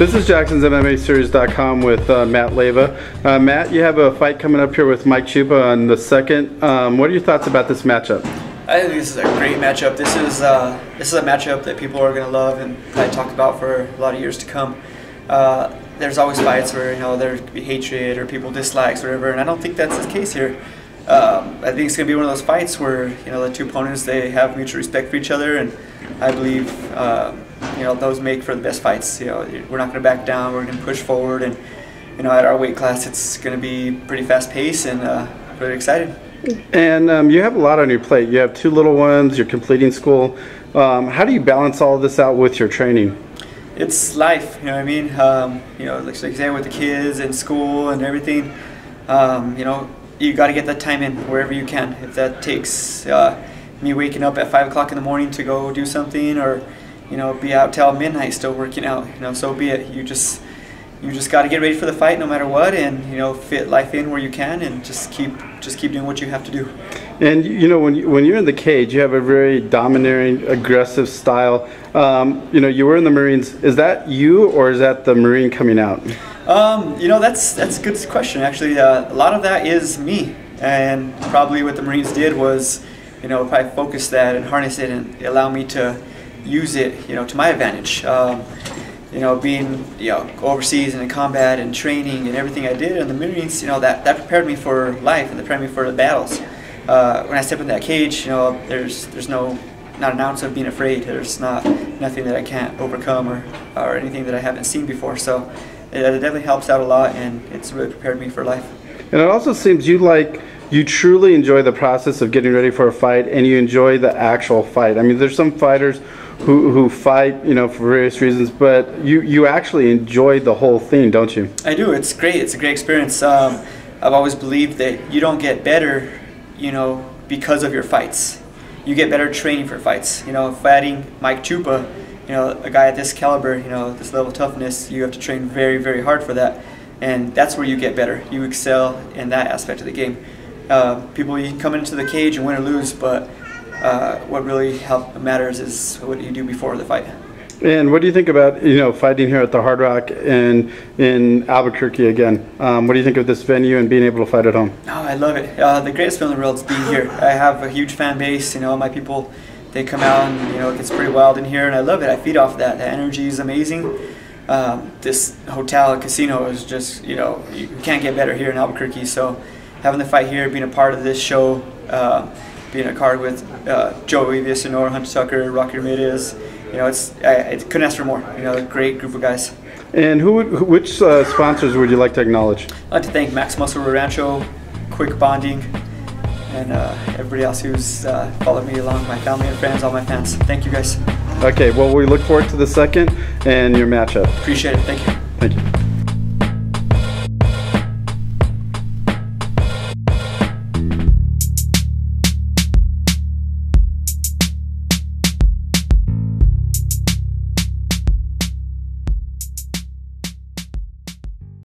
This is Jackson's MMA Series.com with uh, Matt Leyva. Uh, Matt, you have a fight coming up here with Mike Chupa on the second. Um, what are your thoughts about this matchup? I think this is a great matchup. This is uh, this is a matchup that people are going to love and probably talk about for a lot of years to come. Uh, there's always fights where you know there could be hatred or people dislikes or whatever, and I don't think that's the case here. Um, I think it's going to be one of those fights where you know the two opponents they have mutual respect for each other, and I believe. Uh, you know, those make for the best fights. You know, we're not going to back down. We're going to push forward, and you know, at our weight class, it's going to be pretty fast paced and uh, really excited. And um, you have a lot on your plate. You have two little ones. You're completing school. Um, how do you balance all of this out with your training? It's life. You know what I mean? Um, you know, like, like say with the kids and school and everything. Um, you know, you got to get that time in wherever you can. If that takes uh, me waking up at five o'clock in the morning to go do something, or you know, be out till midnight still working out. You know, so be it. You just you just got to get ready for the fight no matter what, and you know, fit life in where you can, and just keep just keep doing what you have to do. And you know, when you, when you're in the cage, you have a very domineering, aggressive style. Um, you know, you were in the Marines. Is that you, or is that the Marine coming out? Um, you know, that's that's a good question. Actually, uh, a lot of that is me, and probably what the Marines did was, you know, if I focus that and harness it and allow me to use it, you know, to my advantage. Um, you know, being you know overseas and in combat and training and everything I did in the Marines, you know, that that prepared me for life and prepared me for the battles. Uh, when I step in that cage, you know, there's there's no not an ounce of being afraid. There's not nothing that I can't overcome or or anything that I haven't seen before. So it, it definitely helps out a lot, and it's really prepared me for life. And it also seems you like you truly enjoy the process of getting ready for a fight, and you enjoy the actual fight. I mean, there's some fighters who, who fight, you know, for various reasons, but you, you actually enjoy the whole thing, don't you? I do. It's great. It's a great experience. Um, I've always believed that you don't get better, you know, because of your fights. You get better training for fights. You know, fighting Mike Chupa, you know, a guy at this caliber, you know, this level of toughness, you have to train very, very hard for that. And that's where you get better. You excel in that aspect of the game. Uh, people, you come into the cage and win or lose, but uh, what really help matters is what you do before the fight. And what do you think about you know fighting here at the Hard Rock and in Albuquerque again? Um, what do you think of this venue and being able to fight at home? Oh, I love it. Uh, the greatest feeling in the world is being here. I have a huge fan base. You know, my people they come out and you know it gets pretty wild in here, and I love it. I feed off that. The energy is amazing. Um, this hotel casino is just you know you can't get better here in Albuquerque. So having the fight here, being a part of this show. Uh, being a card with uh, Joey Villasenor, Hunter Tucker, Rocky Ramirez. You know, it's I, I couldn't ask for more. You know, a great group of guys. And who, which uh, sponsors would you like to acknowledge? I'd like to thank Max Muscle Rancho, Quick Bonding, and uh, everybody else who's uh, followed me along, my family and friends, all my fans. Thank you guys. Okay, well, we look forward to the second and your matchup. Appreciate it. Thank you. Thank you.